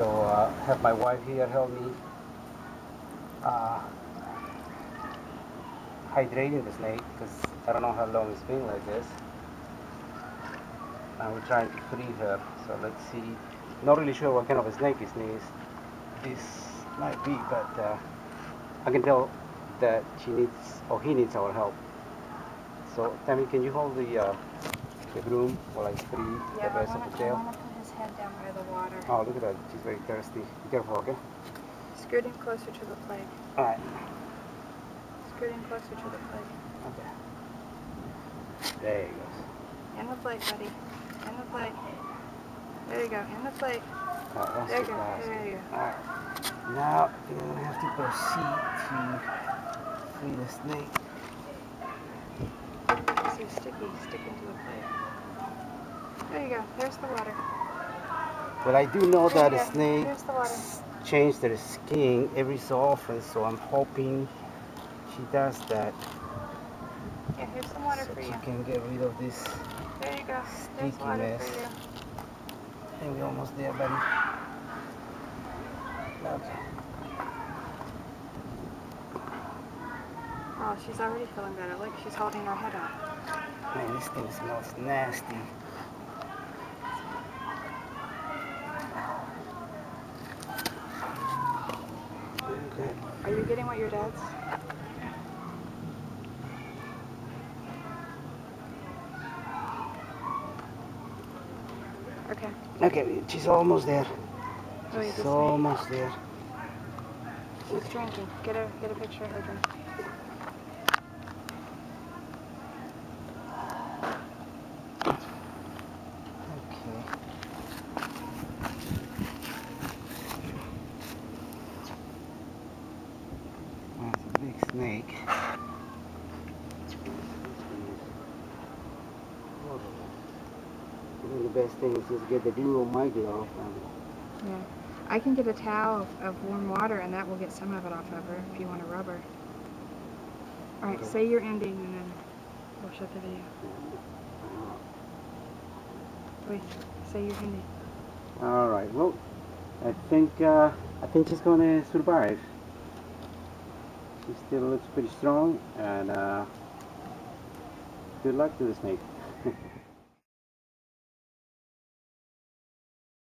So uh, have my wife here help me uh, hydrating the snake because I don't know how long it's been like this. And we're trying to free her. So let's see. Not really sure what kind of a snake this is. This might be, but uh, I can tell that she needs or he needs our help. So Tammy, can you hold the uh, the broom while I free Yeah, the rest of the tail? Want to put his head down by the water. Oh, look at that. She's very thirsty. Be careful, okay? Scoot him closer to the plate. All right. Scoot closer to the plate. Okay. There you go. In the plate, buddy. In the plate. There you go. In the plate. Right, There you go. There you go. All right. Now you're gonna have to proceed to free the snake. So sticky. Stick into the plate. There you go. There's the water. But I do know that you a snake Here's the change their skin every so often, so I'm hoping she does that Yeah, here's some water so for she you. can get rid of this. There you go. There's stickiness. for you. Hey, we're almost there, buddy. Okay. Oh, she's already feeling better. Look, she's holding her head up. Man, this thing smells nasty. Are you getting what your dad's? Okay. Okay, she's almost there. Oh, She's just almost there. She's drinking. Get a get a picture of her drink. Snake. I think the best thing is just get the glue on my glove and Yeah. I can get a towel of, of warm water and that will get some of it off of her if you want a rubber. All right, Okay. say your ending and then we'll shut the video. Wait, say your ending. All right. Well, I think uh, I think she's gonna survive. He still looks pretty strong and uh, good luck to the snake.